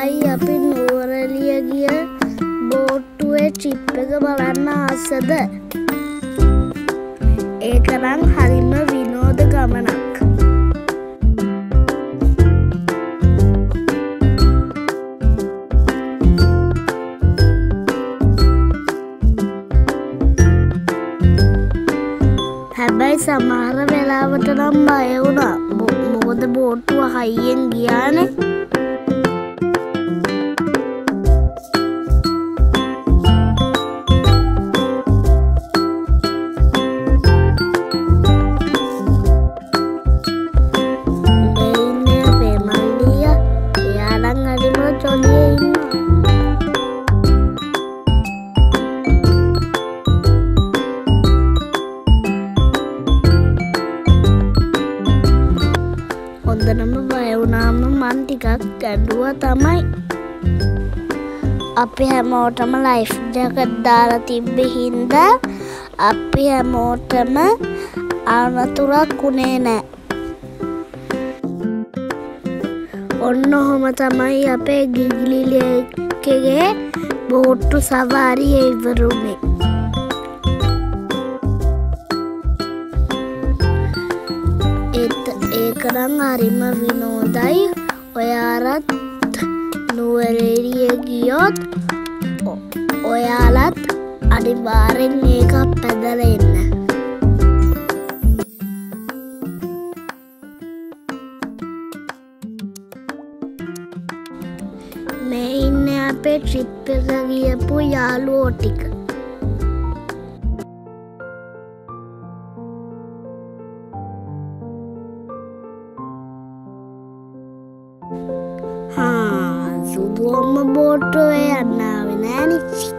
ආයි අපි නුවරලිය ගිය බෝට්ටුවේ චිප් එක බලන්න ආසද? ඒකනම් හරිම විනෝද ගමනක්. හැබැයි සමහර වෙලාවට නම් බය වුණා. මොකද බෝට්ටුව හයියෙන් ගියානේ? හොඳනම බයවුනාම මන් ටිකක් ගැඩුව තමයි. අපි හැමෝටම ලයිෆ් ජකට් දාලා තිබ්බ හින්ද අපි හැමෝටම අනතුරක් වුණේ නෑ. ඔන්න ඔහොම තමයි අපේ ගිගිලිලකගේ බෝට්ටු සවාරිය ඉවරුණේ ඒකරං හරිම විනෝදයි. ඔයාරත් නුවරේරිය ගියොත් ඔයාලත් අනිවාරෙන් ඒකක් පැදල එන්න මේ ඉන්න අපේ ට්‍රිප් එක ගියපු යාළුවෝ ටික. හා සුදුවම්ම බෝට්ටෝ යන්නාවෙනෑනිච්චි